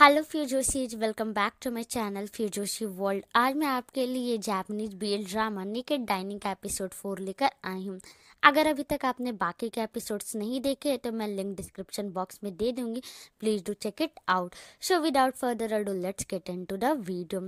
Hello few fujoshis welcome back to my channel fujoshi world. आज मैं आपके लिए जापानीज बीएल ड्रामा निकेट डाइनिंग का एपिसोड फोर लेकर आई हूँ। अगर अभी तक आपने बाकी के एपिसोड्स नहीं देखे तो मैं लिंक डिस्क्रिप्शन बॉक्स में दे दूँगी। Please do check it out so without further ado let's get into the video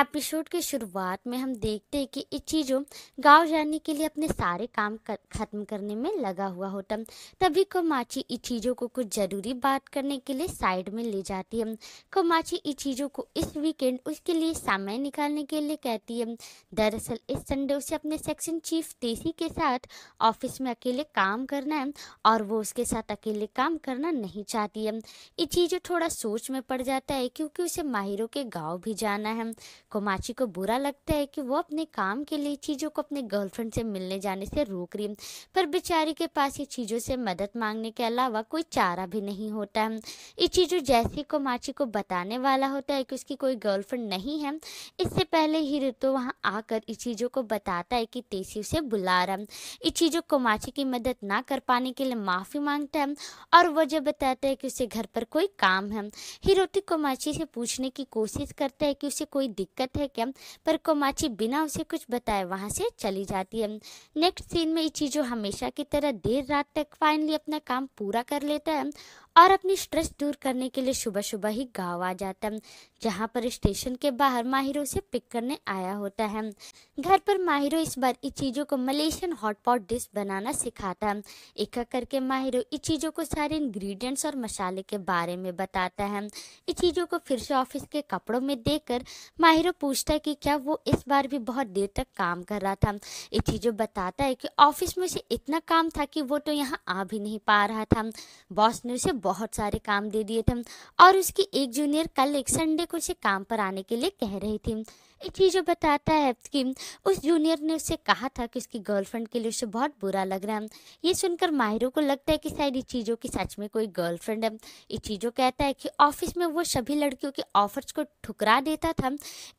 episode की शुरुआत में हम देखते हैं कि इचीजो गाँव जाने के लिए अपने सारे काम कर, खत्म करने में लगा हुआ होता तभी कोमाची इचीजो को कुछ ज़रूरी बात करने के लिए साइड में ले जाती है। कोमाची इचीजो को इस वीकेंड उसके लिए समय निकालने के लिए कहती है। दरअसल इस संडे उसे अपने सेक्शन चीफ तेसी के साथ ऑफ़िस में अकेले काम करना है और वो उसके साथ अकेले काम करना नहीं चाहती है। ये चीज़ थोड़ा सोच में पड़ जाता है क्योंकि उसे माहिरों के गाँव भी जाना है। कोमाची को बुरा लगता है कि वो अपने काम के लिए चीज़ों को अपने गर्लफ्रेंड से मिलने जाने से रोक रही पर बेचारी के पास ये चीज़ों से मदद मांगने के अलावा कोई चारा भी नहीं होता है। ये चीज़ों जैसे कोमाची को बताने वाला होता है कि उसकी कोई गर्लफ्रेंड नहीं है, इससे पहले ही ऋतु वहाँ आकर इस चीज़ों को बताता है कि तेसी उसे बुला रहा है। इस चीज़ों जो कोमाची की मदद ना कर पाने के लिए माफ़ी माँगता है और वो जब बताता है कि उसे घर पर कोई काम है। हिरोटी कोमाची से पूछने की कोशिश करता है कि उसे कोई दिक्कत है क्या? पर कोमाची बिना उसे कुछ बताए वहाँ से चली जाती है। नेक्स्ट सीन में चीज़ों हमेशा की तरह देर रात तक फाइनली अपना काम पूरा कर लेता है। और अपनी स्ट्रेस दूर करने के लिए सुबह सुबह ही गाँव आ जाता है, जहाँ पर स्टेशन के बाहर माहिरों से पिक करने आया होता है। घर पर माहिरों इस बार इस चीज़ों को मलेशियन हॉटपॉट डिश बनाना सिखाता है। एक करके माहिरो इस चीज़ों को सारे इंग्रेडिएंट्स और मसाले के बारे में बताता है। इस चीज़ों को फिर से ऑफ़िस के कपड़ों में देखकर माहिरों पूछता है कि क्या वो इस बार भी बहुत देर तक काम कर रहा था। ये चीज़ों बताता है कि ऑफ़िस में उसे इतना काम था कि वो तो यहाँ आ भी नहीं पा रहा था। बॉस ने उसे बहुत सारे काम दे दिए थे। और उसकी एक जूनियर कल एक संडे को उसे काम पर आने के लिए कह रही थी। चीज़ बताता है कि उस जूनियर ने उससे कहा था कि उसकी गर्लफ्रेंड के लिए उसे बहुत बुरा लग रहा है। ये सुनकर माहिरों को लगता है कि शायद ये चीज़ों की सच में कोई गर्लफ्रेंड है। ये चीज़ों कहता है कि ऑफ़िस में वो सभी लड़कियों के ऑफर्स को ठुकरा देता था।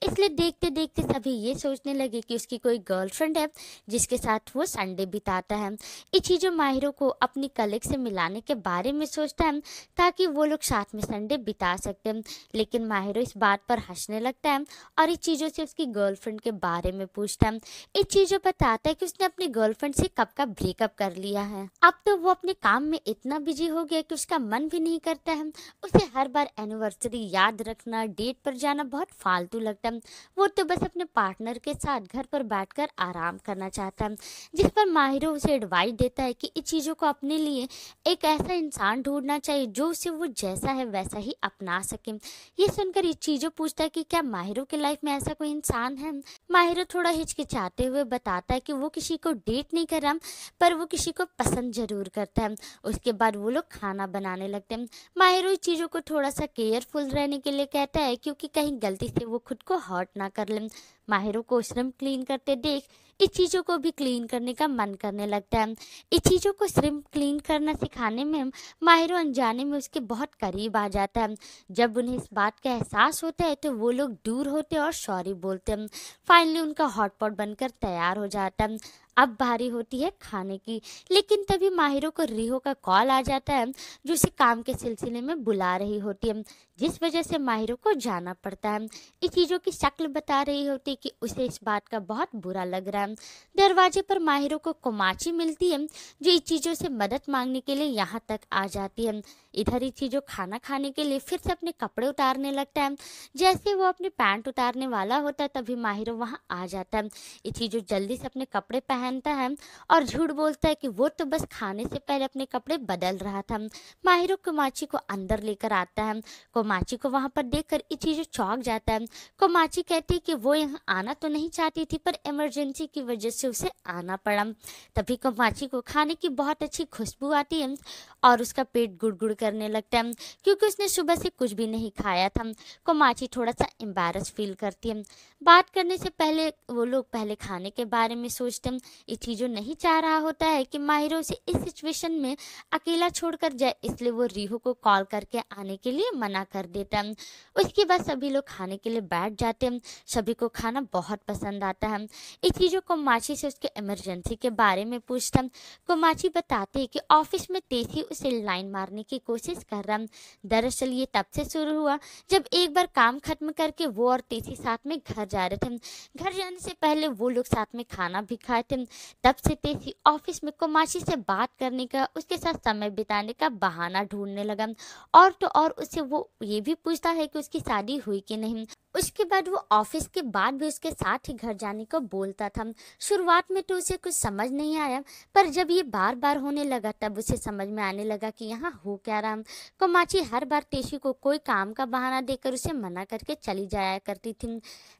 इसलिए देखते देखते सभी ये सोचने लगे कि उसकी कोई गर्लफ्रेंड है, जिसके साथ वो संडे बिताता है। ये चीज़ों माहिरों को अपनी कलेग से मिलाने के बारे में सोचता है। ताकि वो लोग साथ में संडे बिता सकते हैं लेकिन माहिरों इस बात पर हंसने लगता है और ये चीज़ों से उसकी गर्लफ्रेंड के बारे में पूछता है। इस चीज़ों बताता है कि उसने अपनी गर्लफ्रेंड से कब का ब्रेकअप कर लिया है। अब तो वो अपने काम में इतना बिज़ी हो गया कि उसका मन भी नहीं करता है। उसे हर बार एनिवर्सरी याद रखना डेट पर जाना बहुत फालतू लगता है। वो तो बस अपने पार्टनर के साथ घर पर बैठकर आराम करना चाहता है। जिस पर माहिरो उसे एडवाइस देता है कि इन चीज़ों को अपने लिए एक ऐसा इंसान ढूंढना चाहिए, जो उसे वो जैसा है वैसा ही अपना सके। ये सुनकर ये चीज़ों पूछता है कि क्या माहिरों के लाइफ में ऐसा कोई इंसान है? माहिर थोड़ा हिचकिचाते हुए बताता है कि वो किसी को डेट नहीं कर रहा, पर वो किसी को पसंद ज़रूर करता है। उसके बाद वो लोग खाना बनाने लगते हैं। माहिर चीज़ों को थोड़ा सा केयरफुल रहने के लिए कहता है, क्योंकि कहीं गलती से वो खुद को हॉट ना कर ले। माहिरों को श्रम क्लीन करते देख इस चीज़ों को भी क्लीन करने का मन करने लगता है। इस चीज़ों को सिर्फ़ क्लीन करना सिखाने में माहिर अनजाने में उसके बहुत करीब आ जाता है। जब उन्हें इस बात का एहसास होता है तो वो लोग दूर होते और सॉरी बोलते हैं। फाइनली उनका हॉटपॉट बनकर तैयार हो जाता है। अब भारी होती है खाने की। लेकिन तभी माहिरों को रिहो का कॉल आ जाता है, जो उसे काम के सिलसिले में बुला रही होती है, जिस वजह से माहिरों को जाना पड़ता है। इस चीज़ों की शक्ल बता रही होती है कि उसे इस बात का बहुत बुरा लग रहा है। दरवाजे पर माहिरों को कुमाची मिलती है, जो इस चीज़ों से मदद मांगने के लिए यहाँ तक आ जाती है। इधर ही चीज़ों खाना खाने के लिए फिर से अपने कपड़े उतारने लगता है। जैसे वो अपने पैंट उतारने वाला होता है, तभी माहिरों वहाँ आ जाता है। ये चीज़ों जल्दी से अपने कपड़े पहनता है और झूठ बोलता है कि वो तो बस खाने से पहले अपने कपड़े बदल रहा था। माहिरों कुमाची को अंदर लेकर आता है। कोमाची को वहाँ पर देख कर चीज़ों चौंक जाता है। कोमाची कहती है कि वो यहाँ आना तो नहीं चाहती थी, पर इमरजेंसी की वजह से उसे आना पड़ा। तभी कोमाची को खाने की बहुत अच्छी खुशबू आती है और उसका पेट गुड़गुड़ करने लगता है, क्योंकि उसने सुबह से कुछ भी नहीं खाया था। कोमाची थोड़ा सा एम्बेरस फील करती है। बात करने से पहले वो लोग पहले खाने के बारे में सोचते हैं। चीज़ों नहीं चाह रहा होता है कि माहिरो उसे इस सिचुएशन में अकेला छोड़कर जाए, इसलिए वो रिहू को कॉल करके आने के लिए मना कर देता है। उसके बाद सभी लोग खाने के लिए बैठ जाते हैं। सभी को खाना बहुत पसंद आता है। इस चीज़ों को माची से उसके इमरजेंसी के बारे में पूछता कोमाची बताते हैं कि ऑफ़िस में तेज़ी उसे लाइन मारने की कोशिश कर रहा दरअसल ये तब से शुरू हुआ जब एक बार काम खत्म करके वो और तेज़ी साथ में घर जा रहे थे। घर जाने से पहले वो लोग साथ में खाना भी खाए थे तब से तेज़ी ऑफ़िस में कोमाची से बात करने का, उसके साथ समय बिताने का बहाना ढूँढने लगा और तो और उससे वो ये भी पूछता है कि उसकी शादी हुई कि नहीं। उसके बाद वो ऑफ़िस के बाद भी उसके साथ ही घर जाने को बोलता था। शुरुआत में तो उसे कुछ समझ नहीं आया, पर जब ये बार बार होने लगा, तब उसे समझ में आने लगा कि यहाँ हो क्या रहा। कोमाची हर बार तेशी को कोई काम का बहाना देकर उसे मना करके चली जाया करती थी।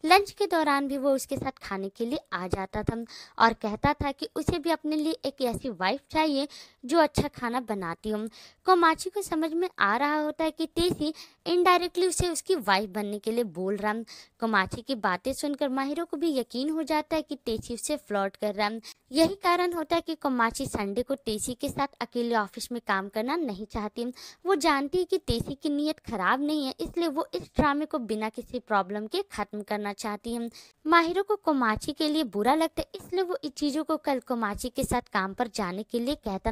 लंच के दौरान भी वो उसके साथ खाने के लिए आ जाता था। और कहता था कि उसे भी अपने लिए एक ऐसी वाइफ चाहिए जो अच्छा खाना बनाती हूँ। कोमाची को समझ में आ रहा होता है कि तेसी इनडायरेक्टली उसे उसकी वाइफ बनने के लिए बोल रहा कोमाची की बातें सुनकर माहिरों को भी यकीन हो जाता है कि तेसी उसे फ्लॉट कर रहा है। यही कारण होता है कि कोमाची संडे को तेसी के साथ अकेले ऑफ़िस में काम करना नहीं चाहती। वो जानती है कि तेसी की नीयत खराब नहीं है, इसलिए वो इस ड्रामे को बिना किसी प्रॉब्लम के खत्म करना चाहती है। माहिरों को कोमाची के लिए बुरा लगता है, इसलिए वो इस चीज़ों को कल कोमाची के साथ काम पर जाने के लिए कहता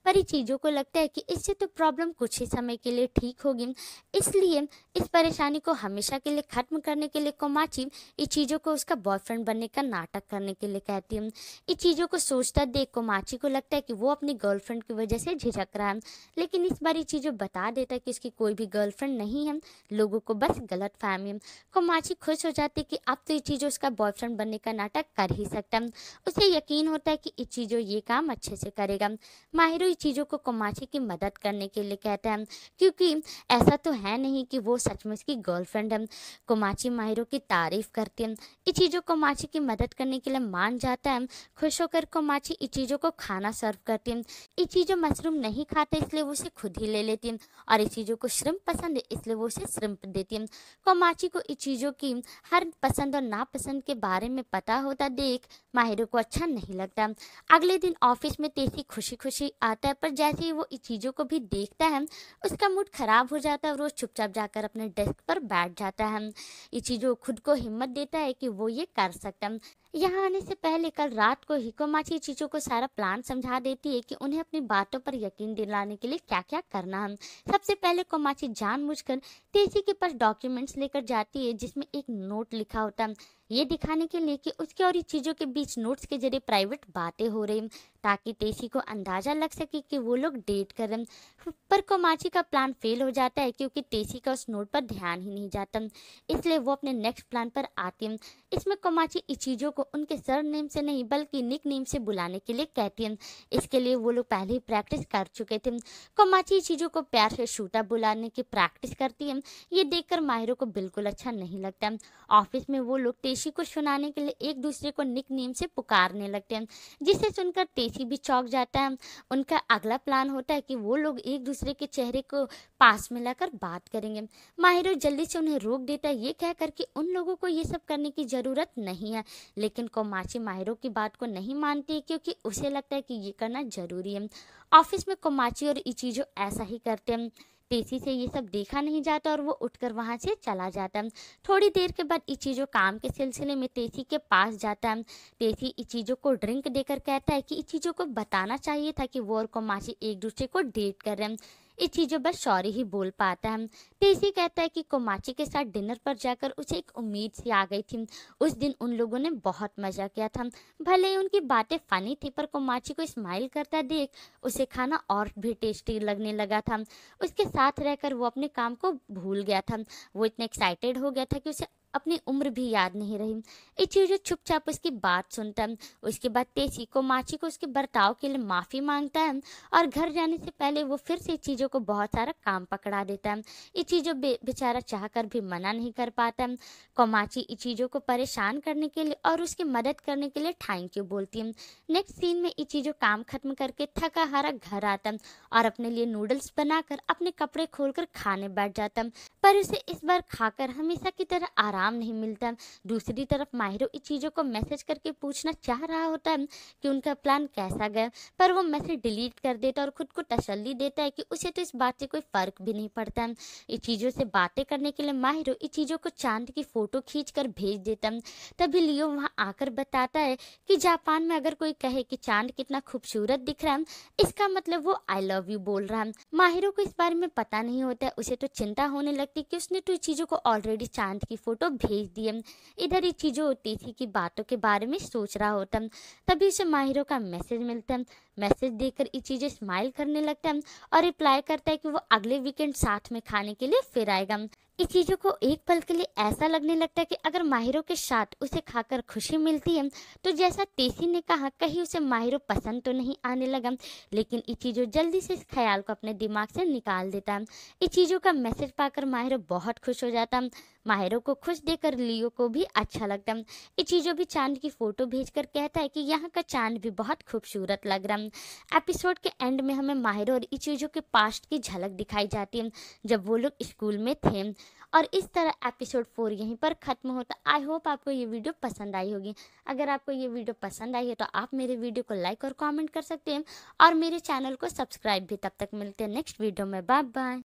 पर ये चीज़ों को लगता है कि इससे तो प्रॉब्लम कुछ ही समय के लिए ठीक होगी। इसलिए इस परेशानी को हमेशा के लिए ख़त्म करने के लिए कोमाची चीज़ों को उसका बॉयफ्रेंड बनने का नाटक करने के लिए कहती है। चीज़ों को सोचता देख कोमाची को लगता है कि वो अपनी गर्लफ्रेंड की वजह से झिझक रहा है। लेकिन इस बार ये चीज़ों बता देता है कि उसकी कोई भी गर्लफ्रेंड नहीं है। लोगों को बस गलत फहमी कोमाची खुश हो जाती है कि अब तो ये चीज़ों उसका बॉयफ्रेंड बनने का नाटक कर ही सकता उसे यकीन होता है कि इस चीज़ों ये काम अच्छे से करेगा। माहिर हुई चीज़ों को कोमाची की मदद करने के लिए कहते हैं। क्योंकि ऐसा तो है नहीं कि वो सच में उसकी गर्लफ्रेंड है। कोमाची माहिरों की तारीफ़ करती है। इस चीज़ों कोमाची की मदद करने के लिए मान जाता है। खुश होकर कोमाची इस चीज़ों को खाना सर्व करती है। इस चीज़ों मशरूम नहीं खाते इसलिए वो उसे खुद ही ले लेती है। और इस चीज़ों को श्रिम्प पसंद है इसलिए वो उसे श्रिम्प देती है। कोमाची को इस चीज़ों की हर पसंद और नापसंद के बारे में पता होता देख माहिरों को अच्छा नहीं लगता। अगले दिन ऑफ़िस में तेज़ी खुशी खुशी आता आता है, पर जैसे ही वो इस चीज़ों को भी देखता है, उसका मूड खराब हो जाता है और वो चुपचाप जाकर अपने डेस्क पर बैठ जाता है। ये चीज़ों खुद को हिम्मत देता है कि वो ये कर सकता है। यहाँ आने से पहले कल रात को हिकोमाची चीज़ों को सारा प्लान समझा देती है कि उन्हें अपनी बातों पर यकीन दिलाने के लिए क्या क्या करना है। सबसे पहले कोमाची जानबूझकर तेज़ी के पास डॉक्यूमेंट्स लेकर जाती है, जिसमें एक नोट लिखा होता है। ये दिखाने के लिए कि उसके और चीज़ों के बीच नोट्स के ज़रिए प्राइवेट बातें हो रही ताकि तेसी को अंदाज़ा लग सके कि वो लोग डेट कर रहे पर कोमाची का प्लान फेल हो जाता है, क्योंकि तेसी का उस नोट पर ध्यान ही नहीं जाता। इसलिए वो अपने नेक्स्ट प्लान पर आती है। इसमें कोमाची इस चीज़ों को उनके सर नेम से नहीं, बल्कि निक नेम से बुलाने के लिए कहती है। इसके लिए वो लोग पहले ही प्रैक्टिस कर चुके थे। कोमाची चीज़ों को प्यार से शूटा बुलाने की प्रैक्टिस करती है। ये देखकर माहिरों को बिल्कुल अच्छा नहीं लगता। ऑफ़िस में वो लोग तेसी को सुनाने के लिए एक दूसरे को निक नेम से पुकारने लगते हैं, जिसे सुनकर तेसी भी चौक जाता है। उनका अगला प्लान होता है कि वो लोग एक दूसरे के चेहरे को पास में लाकर बात करेंगे। माहिरों जल्दी से उन्हें रोक देता है। ये कहकर कि उन लोगों को ये सब करने की ज़रूरत नहीं है, लेकिन कोमाची माहिरों की बात को नहीं मानती क्योंकि उसे लगता है कि ये करना ज़रूरी है। ऑफ़िस में कोमाची और इचीजो ऐसा ही करते हैं। तेज़ी से ये सब देखा नहीं जाता और वो उठकर वहाँ से चला जाता है। थोड़ी देर के बाद इचीजो काम के सिलसिले में तेज़ी के पास जाता है। तेज़ी इचीजो को ड्रिंक देकर कहता है कि इचीजो को बताना चाहिए था कि वो और कोमाशी एक दूसरे को डेट कर रहे हैं। ये चीज़ों बस सॉरी ही बोल पाता है। तेज़ी कहता है कि कोमाची के साथ डिनर पर जाकर उसे एक उम्मीद सी आ गई थी। उस दिन उन लोगों ने बहुत मज़ा किया था। भले ही उनकी बातें फनी थी, पर कोमाची को स्माइल करता देख उसे खाना और भी टेस्टी लगने लगा था। उसके साथ रहकर वो अपने काम को भूल गया था। वो इतना एक्साइटेड हो गया था कि उसे अपनी उम्र भी याद नहीं रही। चीज़ों चुपचाप उसकी बात सुनता है। उसके बाद तेज़ी को, माची को उसके बर्ताव के लिए माफ़ी माँगता है और घर जाने से पहले वो फिर से चीज़ों को बहुत सारा काम पकड़ा देता है। ये चीज़ों बेचारा चाह कर भी मना नहीं कर पाता है। कोमाची इस चीज़ों को परेशान करने के लिए और उसकी मदद करने के लिए थैंक यू बोलती है। नेक्स्ट सीन में ये चीज़ों काम खत्म करके थका हारा घर आता और अपने लिए नूडल्स बनाकर अपने कपड़े खोलकर खाने बैठ जाता पर उसे इस बार खाकर हमेशा की तरह आराम आराम नहीं मिलता। दूसरी तरफ़ माहिरो इस चीज़ों को मैसेज करके पूछना चाह रहा होता है कि उनका प्लान कैसा गया, पर वो मैसेज डिलीट कर देता है और खुद को तसल्ली देता है कि उसे तो इस बात से कोई फ़र्क भी नहीं पड़ता। है इस चीज़ों से बातें करने के लिए माहिरो इस चीज़ों को चाँद की फ़ोटो खींच भेज देता तभी लियो वहाँ आकर बताता है कि जापान में अगर कोई कहे कि चाँद कितना खूबसूरत दिख रहा है, इसका मतलब वो आई लव यू बोल रहा है। माहिरो को इस बारे में पता नहीं होता है उसे तो चिंता होने लगती कि उसने तो चीज़ों को ऑलरेडी चाँद की फ़ोटो भेज दी है इधर ये चीज़ों होती थी की बातों के बारे में सोच रहा होता। तभी उसे माहिरों का मैसेज मिलता। है मैसेज देखकर ये चीज़ें स्माइल करने लगता है और रिप्लाई करता है कि वो अगले वीकेंड साथ में खाने के लिए फिर आएगा। इस चीज़ों को एक पल के लिए ऐसा लगने लगता है कि अगर माहिरों के साथ उसे खाकर खुशी मिलती है तो जैसा तेसी ने कहा, कहीं उसे माहिरों पसंद तो नहीं आने लगा। लेकिन इस चीज़ों जल्दी से इस ख्याल को अपने दिमाग से निकाल देता। है इस चीज़ों का मैसेज पाकर माहिरों बहुत खुश हो जाता। है माहिरों को खुश देकर लियो को भी अच्छा लगता ये चीज़ों भी चाँद की फ़ोटो भेजकर कहता है कि यहाँ का चाँद भी बहुत खूबसूरत लग रहा है। एपिसोड के एंड में हमें माहिरों और इस चीज़ों के पास्ट की झलक दिखाई जाती है, जब वो लोग स्कूल में थे। और इस तरह एपिसोड फोर यहीं पर ख़त्म होता। आई होप आपको ये वीडियो पसंद आई होगी। अगर आपको ये वीडियो पसंद आई है तो आप मेरे वीडियो को लाइक और कमेंट कर सकते हैं। और मेरे चैनल को सब्सक्राइब भी। तब तक मिलते हैं नेक्स्ट वीडियो में। Bye bye